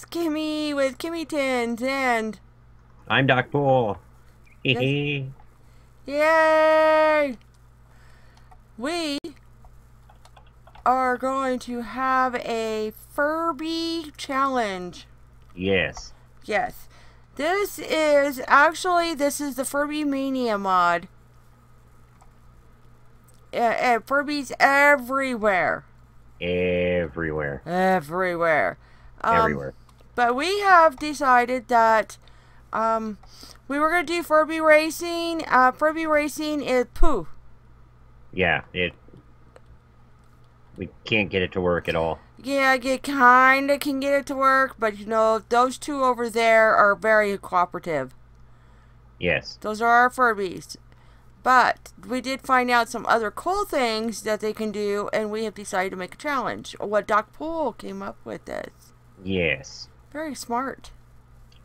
it's Kimmie with KimmieTins, and I'm Docpool. Yay! We are going to have a Furby challenge. Yes. Yes, this is actually this is the Furby Mania mod. Uh, uh, Furbies everywhere, Everywhere. everywhere, Um, Everywhere. But we have decided that um, we were going to do Furby Racing. Uh, Furby Racing is poo. Yeah, it. We can't get it to work at all. Yeah, you kind of can get it to work, but you know, those two over there are very cooperative. Yes. Those are our Furbies. But we did find out some other cool things that they can do, and we have decided to make a challenge. What Docpool came up with this. Yes. Very smart.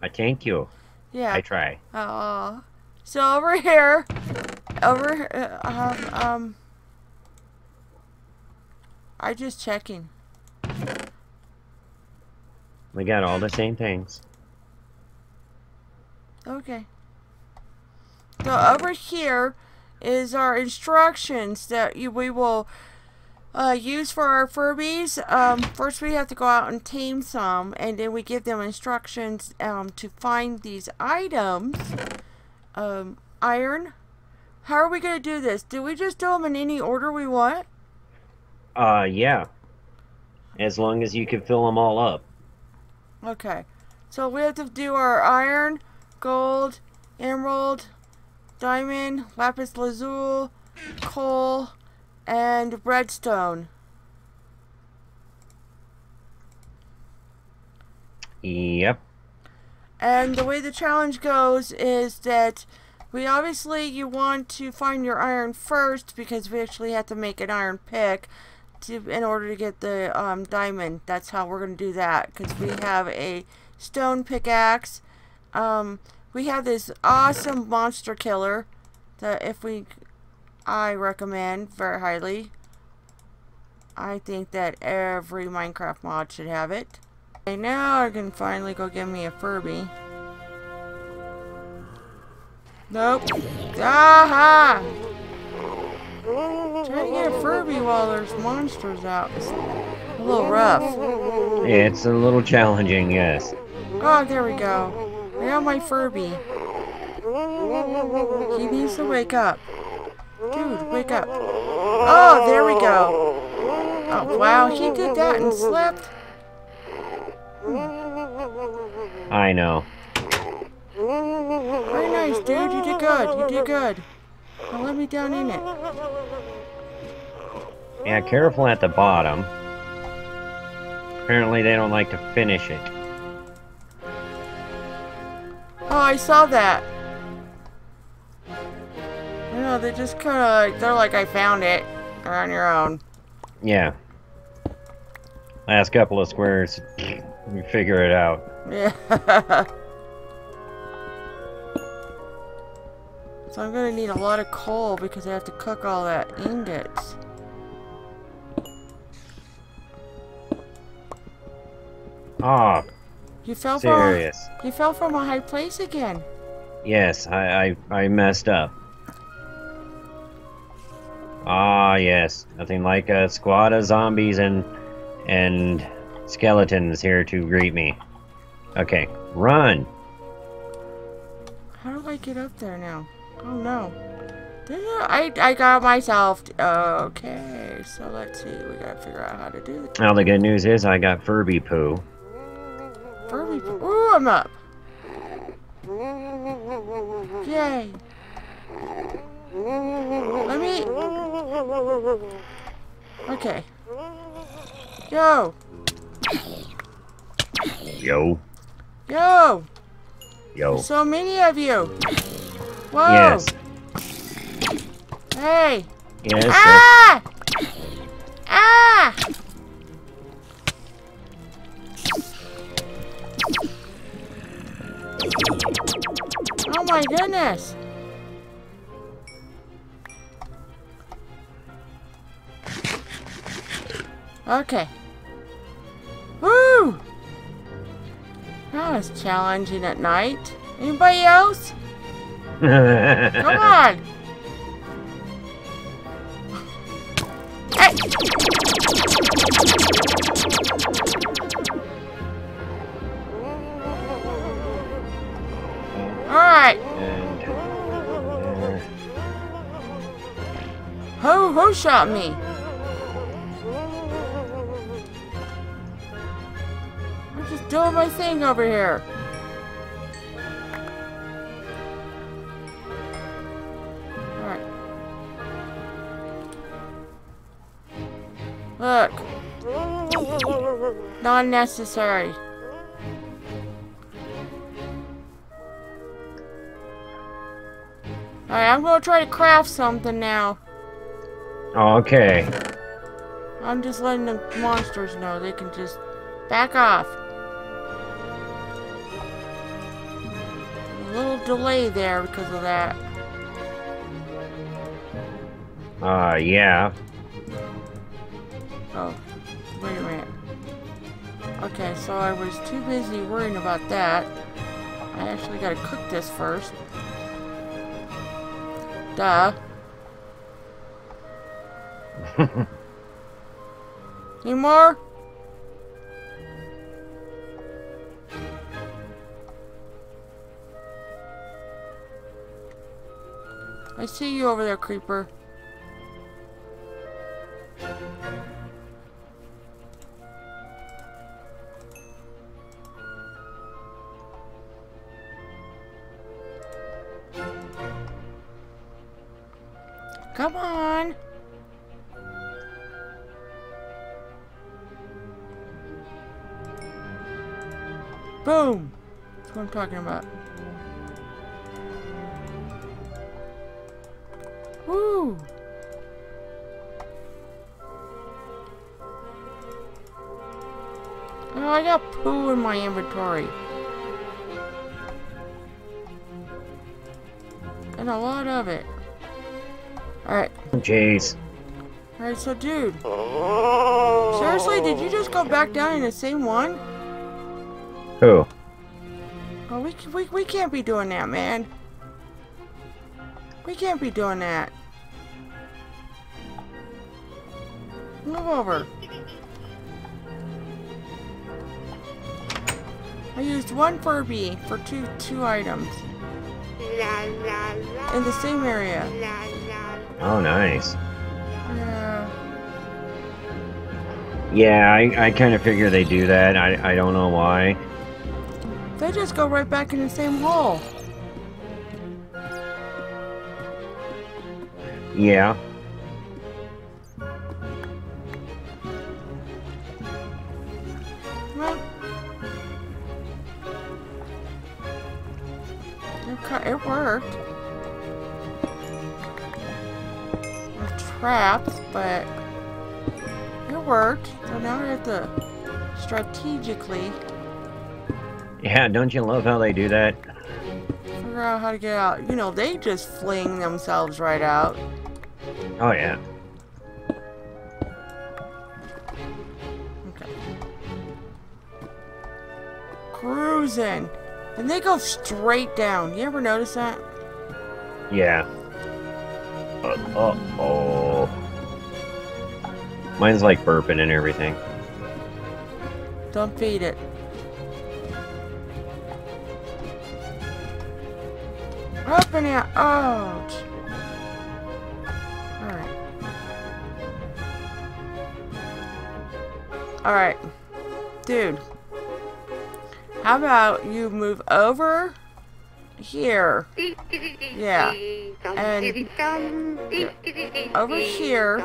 I thank you. Yeah. I try. Uh, so over here, over uh, um um, I just checking. We got all the same things. Okay. So over here is our instructions that you, we will uh, use for our Furbies. Um, first we have to go out and tame some, and then we give them instructions um, to find these items. Um, iron. How are we going to do this? Do we just do them in any order we want? Uh, yeah. As long as you can fill them all up. Okay. So we have to do our iron, gold, emerald, diamond, lapis lazuli, coal, and redstone. Yep. And the way the challenge goes is that we obviously you want to find your iron first because we actually have to make an iron pick to in order to get the um, diamond. That's how we're going to do that because we have a stone pickaxe. Um, we have this awesome monster killer that if we I recommend very highly. I think that every Minecraft mod should have it. Okay, now I can finally go get me a Furby. Nope. Aha! Trying to get a Furby while there's monsters out is a little rough. It's a little challenging, yes. Oh, there we go. I got my Furby. He needs to wake up. Dude, wake up. Oh, there we go. Oh, wow, he did that and slept. I know. Very nice, dude. You did good. You did good. Now let me down in it. Yeah, careful at the bottom. Apparently they don't like to finish it. Oh, I saw that. Know, they just kind of, they're like, I found it. You're on your own. Yeah. Last couple of squares, you figure it out. Yeah. so I'm gonna need a lot of coal because I have to cook all that ingots. Ah, You fell serious. from you fell from a high place again. Yes, I, I, I messed up. Ah, yes. Nothing like a squad of zombies and and skeletons here to greet me. Okay, run. How do I get up there now? Oh no. I, I I got myself. Okay, so let's see. We gotta figure out how to do this. Now the good news is I got Furby poo. Furby. Ooh, I'm up. Yay. Let me. Okay. Yo. Yo, Yo. yo. So many of you. Whoa. Yes, Hey. yes. Ah! Ah! Oh my goodness. Okay. Woo! That was challenging at night. Anybody else? Come on. Hey. All right. And there. Who who shot me? Doing my thing over here. Alright. Look. Not necessary. Alright, I'm gonna try to craft something now. Okay. I'm just letting the monsters know they can just back off. Little delay there because of that. Uh, yeah. Oh, wait a minute. Okay, so I was too busy worrying about that. I actually gotta cook this first. Duh. Any more? I see you over there, creeper. Come on. Boom. That's what I'm talking about. Woo. Oh, I got poo in my inventory. And a lot of it. Alright. Jeez. Alright, so dude. Oh. Seriously, did you just go back down in the same one? Who? Oh, we, we, we can't be doing that, man. We can't be doing that. Move over. I used one Furby for two two items in the same area. Oh, nice. Yeah. Yeah, I, I kind of figure they do that. I, I don't know why. They just go right back in the same hole. Yeah. It worked. With traps, but it worked. So now we have to strategically Yeah, don't you love how they do that? figure out how to get out. You know, they just fling themselves right out. Oh, yeah. Okay. Cruising. And they go straight down. You ever notice that? Yeah. Uh, uh-oh. Mine's like burping and everything. Don't feed it. Open it! out. Alright. Alright. Dude. How about you move over here? Yeah. And over here.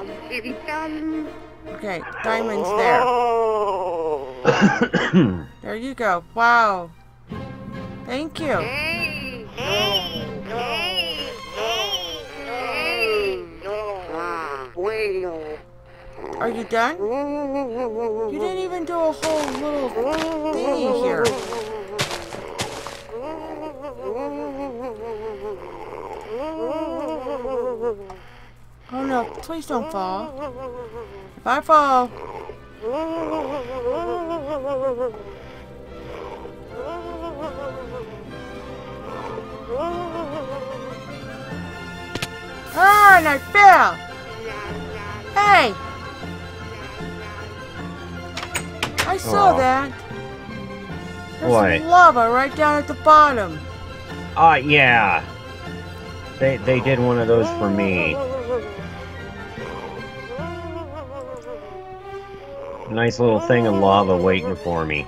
Okay, diamonds there. Oh. There you go. Wow. Thank you. Are you done? You didn't even do a whole little thingy here. Oh no, please don't fall. If I fall, Ah, and I fell! Hey! I saw Aw. that. There's What? some lava right down at the bottom. Ah, yeah. They they did one of those for me. Nice little thing of lava waiting for me.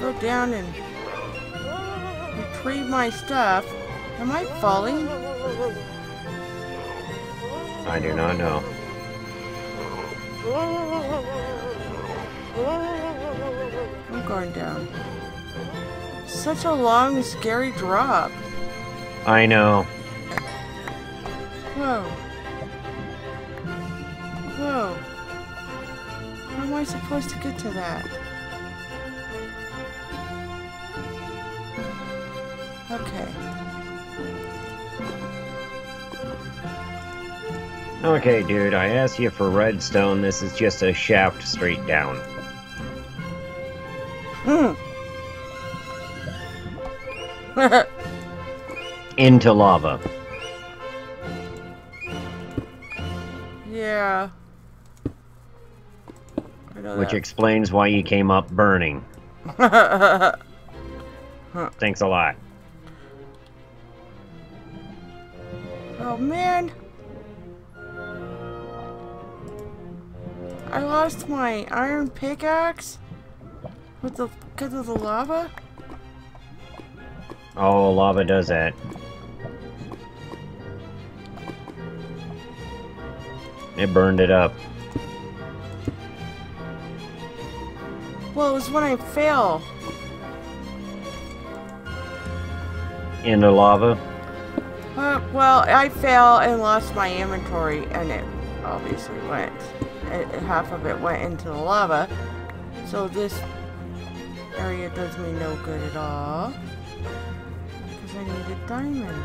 Go down and retrieve my stuff. Am I falling? I do not know. I'm going down. Such a long, scary drop. I know. Whoa. Whoa. How am I supposed to get to that? Okay. Okay, dude, I asked you for redstone. This is just a shaft straight down. Hmm. Into lava. yeah. Which that. explains why you came up burning. Thanks a lot. oh man. I lost my iron pickaxe with the because of the lava. Oh, lava does that. It burned it up. Well, it was when I fell. Into lava? Uh, well, I fell and lost my inventory, and it obviously went. Half of it went into the lava. So this area does me no good at all. Because I need a diamond.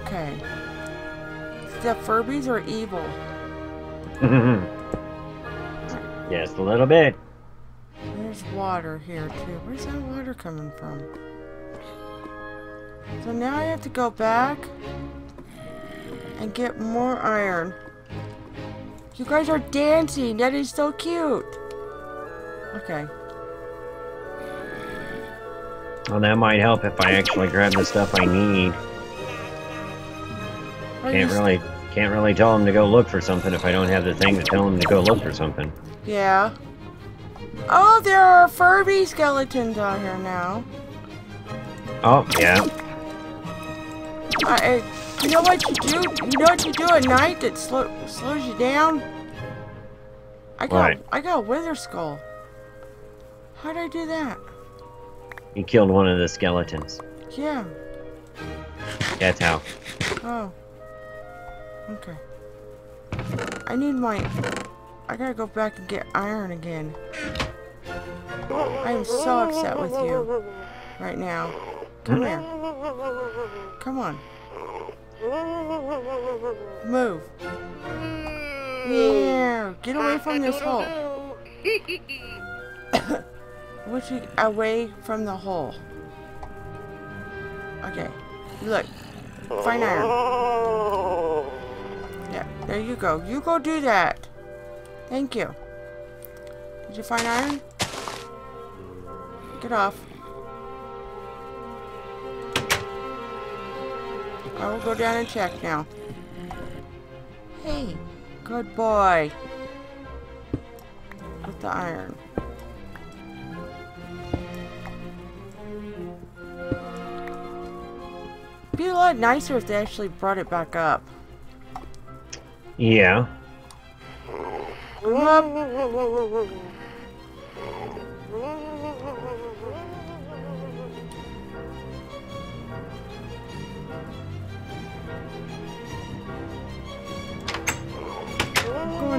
Okay. The Furbies are evil. Just a little bit. There's water here too. Where's that water coming from? So now I have to go back and get more iron. You guys are dancing. That is so cute. Okay. Well, that might help if I actually grab the stuff I need. Are Can't really, can't really tell them to go look for something if I don't have the thing to tell them to go look for something. Yeah. Oh, there are Furby skeletons out here now. Oh, yeah. Uh, I- you know what you do? You know what you do at night that slow, slows you down? I got What? I got a wither skull. How'd I do that? You killed one of the skeletons. Yeah. That's how. Oh. Okay. I need my. I gotta go back and get iron again. I am so upset with you right now. Come here. Come on. Move. Yeah. Get away from this hole. Which you away from the hole. Okay. Look. Find iron. Yeah, there you go. You go do that. Thank you. Did you find iron? Get off. I will go down and check now. Hey, good boy. With the iron. Be a lot nicer if they actually brought it back up. Yeah.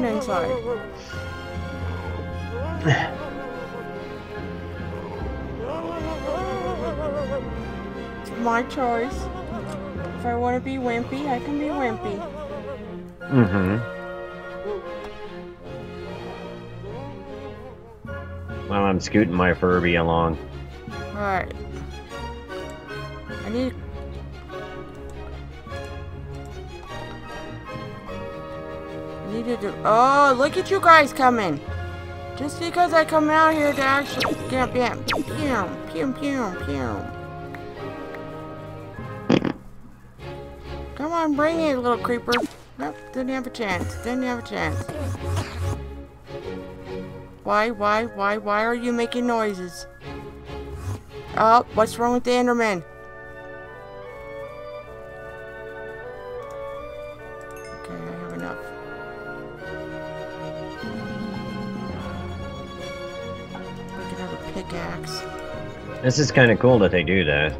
Inside. It's my choice. If I want to be wimpy, I can be wimpy. Mm-hmm. Well, I'm scooting my Furby along. Alright. I need... to do... Oh, look at you guys coming! Just because I come out here to actually... Get, yeah, pew, pew, pew, pew. Come on, bring it, little creeper. Nope, didn't have a chance. Didn't have a chance. Why, why, why, why are you making noises? Oh, what's wrong with the Enderman? This is kind of cool that they do that.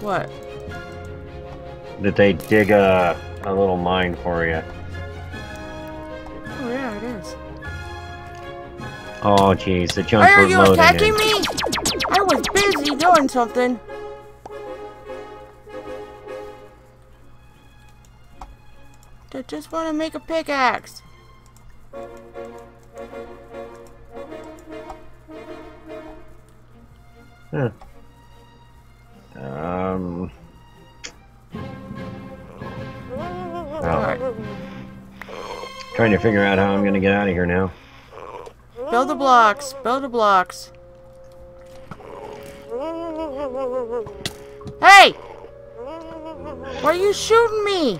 What? That they dig a, a little mine for you. Oh yeah, it is. Oh, jeez, the chunk Why are you attacking in. me? I was busy doing something. I just want to make a pickaxe. Huh. Um. Alright, trying to figure out how I'm gonna get out of here now. build the blocks. Build the blocks. Hey! Why are you shooting me?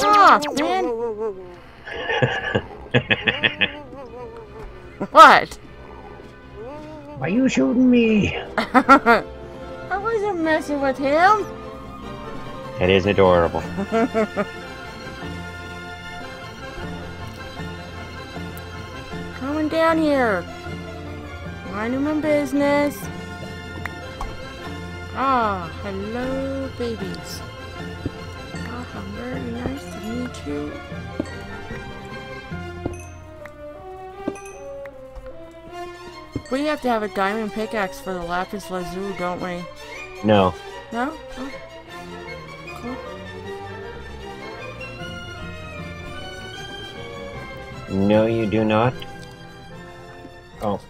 Ah, off, man. What? Why are you shooting me? I wasn't messing with him. It is adorable. Coming down here. Minding my business. Ah, hello, babies. Ah, how very nice to meet you. We have to have a diamond pickaxe for the lapis lazuli, don't we? No. No? Oh. Cool. No, you do not. Oh,